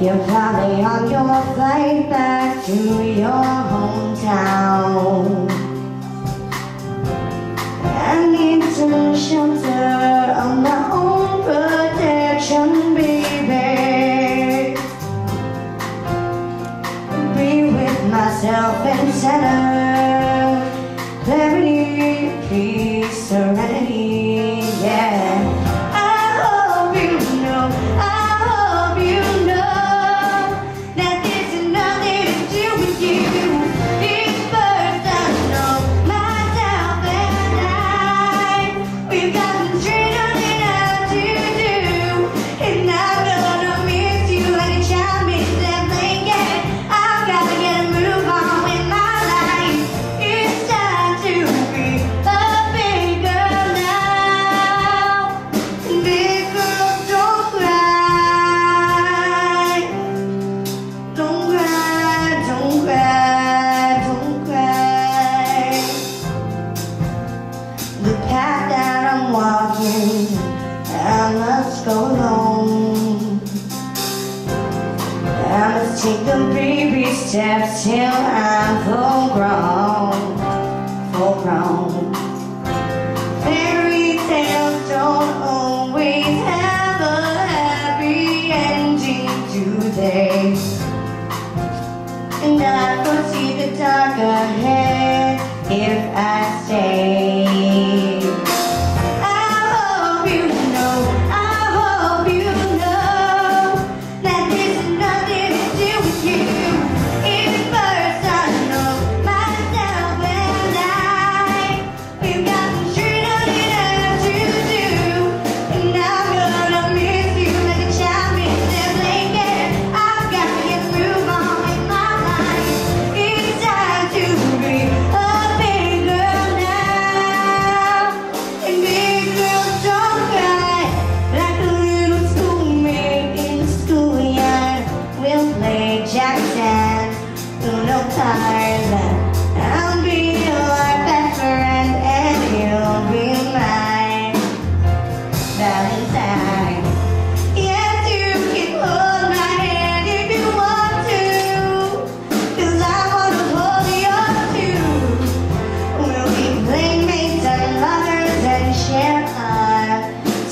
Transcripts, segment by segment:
You're probably on your flight back to your hometown I need some shelter on my own protection, baby Be with myself and center. Clarity, peace, steps till I'm full grown Full grown Fairy tales don't always have a happy ending, do they? And I foresee the dark ahead if I stay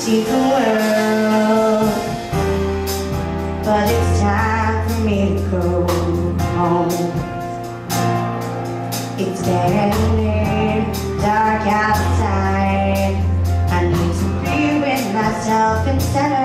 our secret world. But it's time for me to go home. It's getting dark outside I need to be with myself instead center